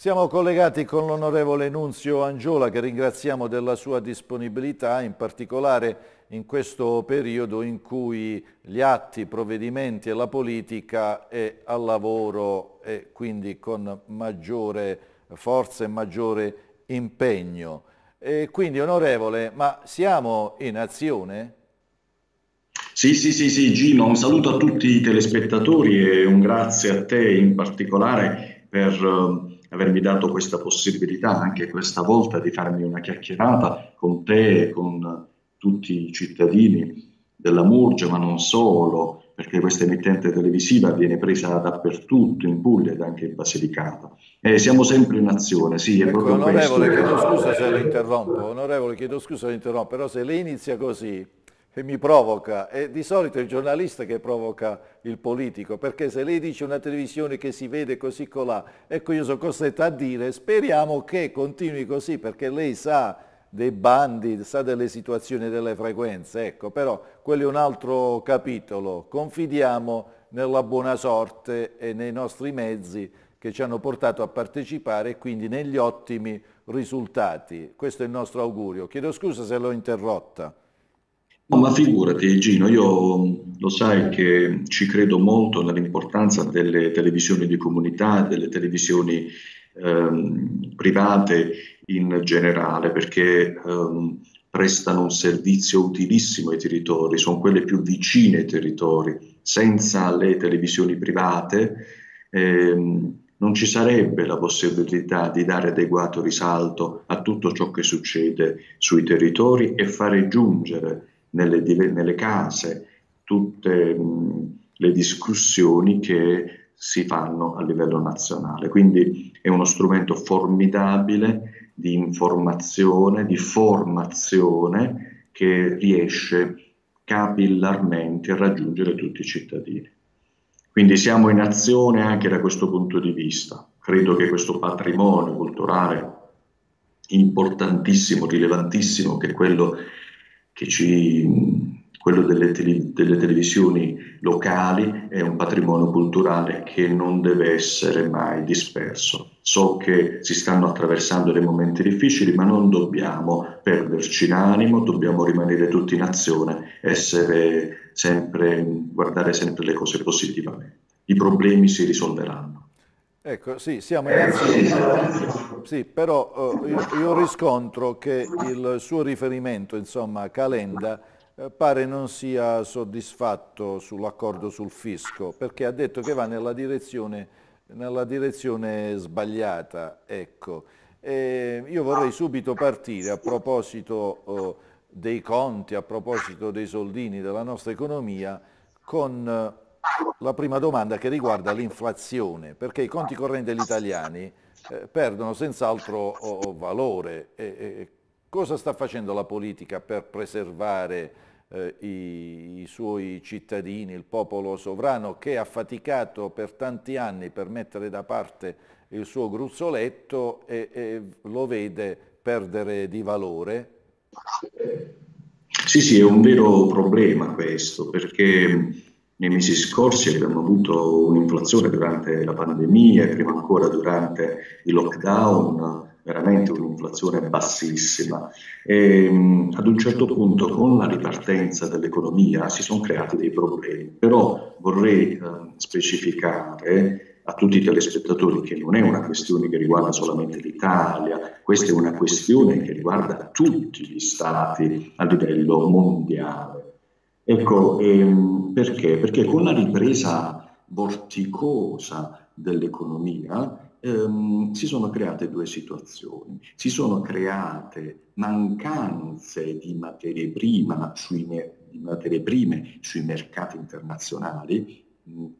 Siamo collegati con l'onorevole Nunzio Angiola che ringraziamo della sua disponibilità, in particolare in questo periodo in cui gli atti, i provvedimenti e la politica è al lavoro e quindi con maggiore forza e maggiore impegno. E quindi onorevole, ma siamo in azione? Sì, sì, sì, sì, Gino, un saluto a tutti i telespettatori e un grazie a te in particolare per avermi dato questa possibilità anche questa volta di farmi una chiacchierata con te e con tutti i cittadini della Murgia, ma non solo, perché questa emittente televisiva viene presa dappertutto, in Puglia ed anche in Basilicata. E siamo sempre in azione, sì, è ecco, proprio onorevole, questo. Chiedo scusa se lo interrompo, onorevole, chiedo scusa se lo interrompo, però se lei inizia così, che mi provoca, è di solito il giornalista che provoca il politico, perché se lei dice una televisione che si vede così colà, ecco io sono costretto a dire speriamo che continui così, perché lei sa dei bandi, sa delle situazioni delle frequenze, ecco, però quello è un altro capitolo, confidiamo nella buona sorte e nei nostri mezzi che ci hanno portato a partecipare e quindi negli ottimi risultati. Questo è il nostro augurio. Chiedo scusa se l'ho interrotta. No, ma figurati Gino, io lo sai che ci credo molto nell'importanza delle televisioni di comunità, delle televisioni ehm, private in generale, perché ehm, prestano un servizio utilissimo ai territori, sono quelle più vicine ai territori. Senza le televisioni private ehm, non ci sarebbe la possibilità di dare adeguato risalto a tutto ciò che succede sui territori e fare giungere nelle, nelle case tutte mh, le discussioni che si fanno a livello nazionale. Quindi è uno strumento formidabile di informazione, di formazione che riesce capillarmente a raggiungere tutti i cittadini. Quindi siamo in azione anche da questo punto di vista. Credo che questo patrimonio culturale importantissimo, rilevantissimo, che è quello ci, quello delle, tele, delle, televisioni locali è un patrimonio culturale che non deve essere mai disperso. So che si stanno attraversando dei momenti difficili, ma non dobbiamo perderci in animo, dobbiamo rimanere tutti in azione, sempre, guardare sempre le cose positivamente. I problemi si risolveranno. Ecco, sì, siamo in azione. Sì, però eh, io, io, riscontro che il suo riferimento, insomma, Calenda, eh, pare non sia soddisfatto sull'accordo sul fisco, perché ha detto che va nella direzione, nella direzione sbagliata. Ecco. E io vorrei subito partire a proposito eh, dei conti, a proposito dei soldini della nostra economia, con eh, la prima domanda che riguarda l'inflazione, perché i conti correnti degli italiani eh, perdono senz'altro oh, valore. E, e, cosa sta facendo la politica per preservare eh, i, i, suoi cittadini, il popolo sovrano che ha faticato per tanti anni per mettere da parte il suo gruzzoletto e, e lo vede perdere di valore? Sì, sì, è un vero problema questo, perché nei mesi scorsi abbiamo avuto un'inflazione durante la pandemia e prima ancora durante il lockdown, veramente un'inflazione bassissima. E, ad un certo punto con la ripartenza dell'economia si sono creati dei problemi, però vorrei eh, specificare a tutti i telespettatori che non è una questione che riguarda solamente l'Italia, questa è una questione che riguarda tutti gli stati a livello mondiale. Ecco, ehm, perché? Perché con la ripresa vorticosa dell'economia ehm, si sono create due situazioni. Si sono create mancanze di materie, sui, di materie prime sui mercati internazionali.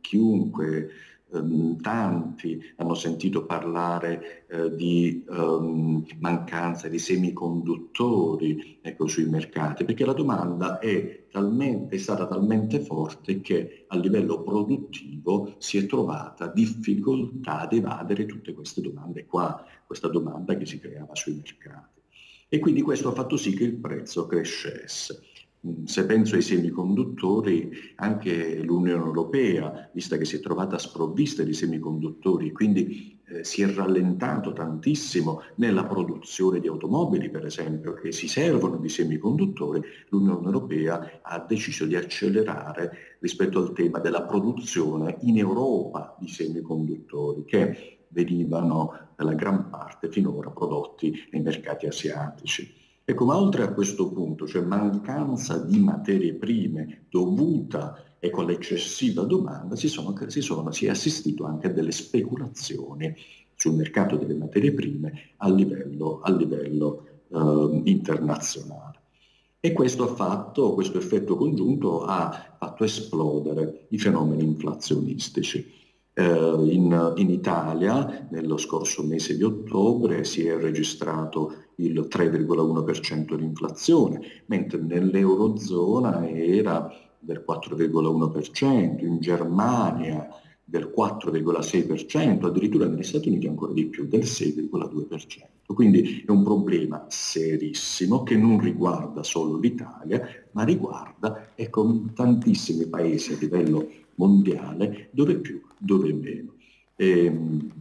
Chiunque um, tanti hanno sentito parlare uh, di um, mancanza di semiconduttori ecco, sui mercati, perché la domanda è, talmente, è stata talmente forte che a livello produttivo si è trovata difficoltà ad evadere tutte queste domande qua, questa domanda che si creava sui mercati. E quindi questo ha fatto sì che il prezzo crescesse. Mm, se penso ai semiconduttori, anche l'Unione Europea, vista che si è trovata sprovvista di semiconduttori, quindi eh, si è rallentato tantissimo nella produzione di automobili, per esempio, che si servono di semiconduttori, l'Unione Europea ha deciso di accelerare rispetto al tema della produzione in Europa di semiconduttori che venivano nella gran parte finora prodotti nei mercati asiatici. Ecco, ma oltre a questo punto, cioè mancanza di materie prime dovuta e con l'eccessiva domanda si, sono, si, sono, si, è assistito anche a delle speculazioni sul mercato delle materie prime a livello, a livello eh, internazionale. E questo ha fatto, questo effetto congiunto ha fatto esplodere i fenomeni inflazionistici. Eh, in, in, Italia nello scorso mese di ottobre si è registrato il 3,1% di inflazione, mentre nell'Eurozona era del 4,1%, in Germania del 4,6%, addirittura negli Stati Uniti ancora di più, del 6,2%. Quindi è un problema serissimo che non riguarda solo l'Italia, ma riguarda ecco, tantissimi paesi a livello mondiale, dove più, dove meno. E, ehm,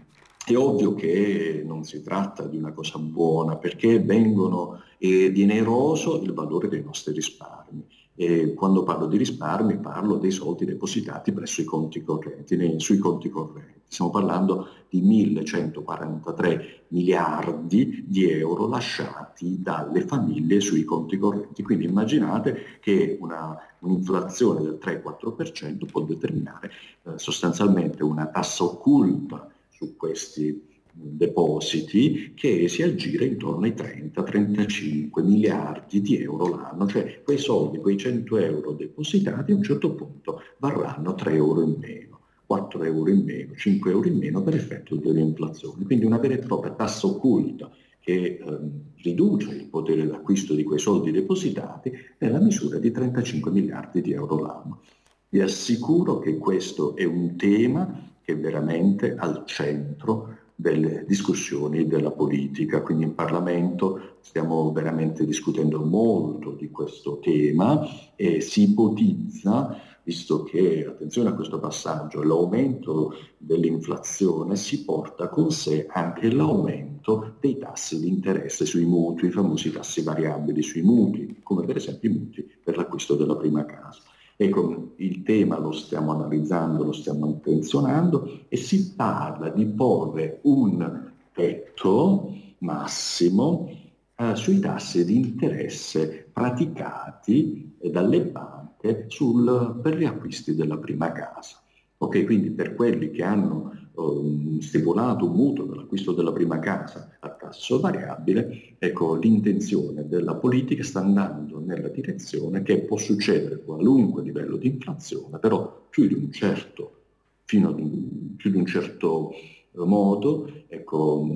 è ovvio che non si tratta di una cosa buona perché vengono, eh, viene eroso il valore dei nostri risparmi e quando parlo di risparmi parlo dei soldi depositati presso i conti correnti, sui conti correnti. Stiamo parlando di 1143 miliardi di euro lasciati dalle famiglie sui conti correnti. Quindi immaginate che una, un'inflazione del 3-4% può determinare eh, sostanzialmente una tassa occulta su questi depositi che si aggira intorno ai 30-35 miliardi di euro l'anno, cioè quei soldi, quei 100 euro depositati a un certo punto varranno 3 euro in meno, 4 euro in meno, 5 euro in meno per effetto dell'inflazione. Quindi una vera e propria tassa occulta che ehm, riduce il potere d'acquisto di quei soldi depositati nella misura di 35 miliardi di euro l'anno. Vi assicuro che questo è un tema che è veramente al centro delle discussioni della politica, quindi in Parlamento stiamo veramente discutendo molto di questo tema e si ipotizza, visto che, attenzione a questo passaggio, l'aumento dell'inflazione si porta con sé anche l'aumento dei tassi di interesse sui mutui, i famosi tassi variabili sui mutui, come per esempio i mutui per l'acquisto della prima casa. Ecco, il tema lo stiamo analizzando, lo stiamo intenzionando e si parla di porre un tetto massimo eh, sui tassi di interesse praticati dalle banche sul, per gli acquisti della prima casa. Ok, quindi per quelli che hanno um, stipulato un mutuo per l'acquisto della prima casa a tasso variabile, ecco, l'intenzione della politica sta andando nella direzione che può succedere qualunque livello di inflazione, però più di un certo, fino ad un, più di un certo modo, ecco,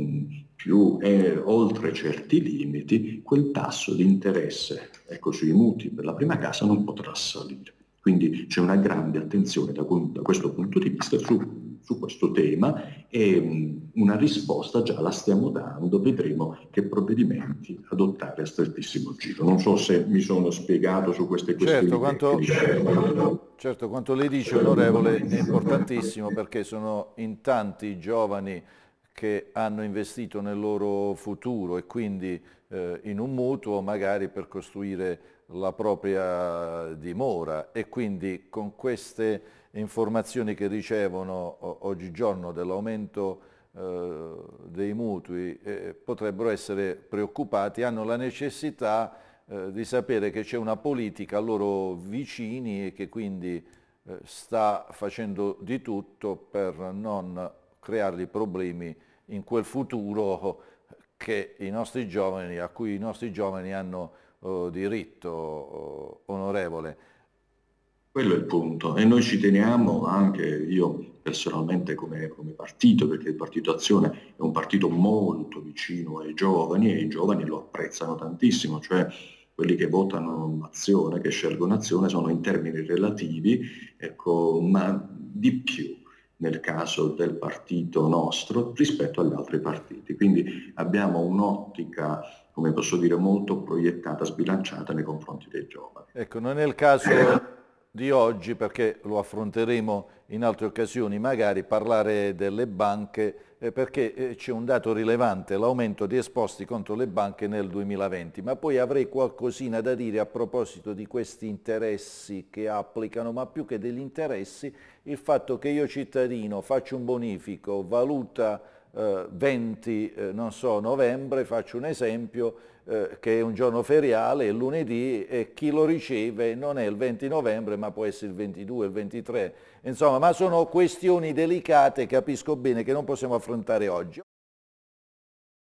più è, oltre certi limiti, quel tasso di interesse ecco, sui mutui per la prima casa non potrà salire. Quindi c'è una grande attenzione da, da questo punto di vista su, su questo tema e um, una risposta già la stiamo dando, vedremo che provvedimenti adottare a strettissimo giro. Non so se mi sono spiegato su queste questioni. Certo, quanto, certo, quanto lei dice onorevole è importantissimo perché sono in tanti i giovani che hanno investito nel loro futuro e quindi eh, in un mutuo magari per costruire la propria dimora e quindi con queste informazioni che ricevono oggigiorno dell'aumento eh, dei mutui eh, potrebbero essere preoccupati, hanno la necessità eh, di sapere che c'è una politica a loro vicini e che quindi eh, sta facendo di tutto per non creargli problemi in quel futuro che i nostri giovani, a cui i nostri giovani hanno oh, diritto oh, onorevole. Quello è il punto e noi ci teniamo anche io personalmente come, come, partito, perché il Partito Azione è un partito molto vicino ai giovani e i giovani lo apprezzano tantissimo, cioè quelli che votano azione, che scelgono azione, sono in termini relativi, ecco, ma di più nel caso del partito nostro rispetto agli altri partiti. Quindi abbiamo un'ottica, come posso dire, molto proiettata, sbilanciata nei confronti dei giovani. Ecco, non è il caso di oggi, perché lo affronteremo in altre occasioni, magari parlare delle banche eh, perché eh, c'è un dato rilevante, l'aumento di esposti contro le banche nel 2020, ma poi avrei qualcosina da dire a proposito di questi interessi che applicano, ma più che degli interessi, il fatto che io cittadino faccio un bonifico, valuta 20, eh, non so, novembre, faccio un esempio, eh, che è un giorno feriale, è lunedì, e chi lo riceve non è il 20 novembre, ma può essere il 22, il 23. Insomma, ma sono questioni delicate, capisco bene, che non possiamo affrontare oggi.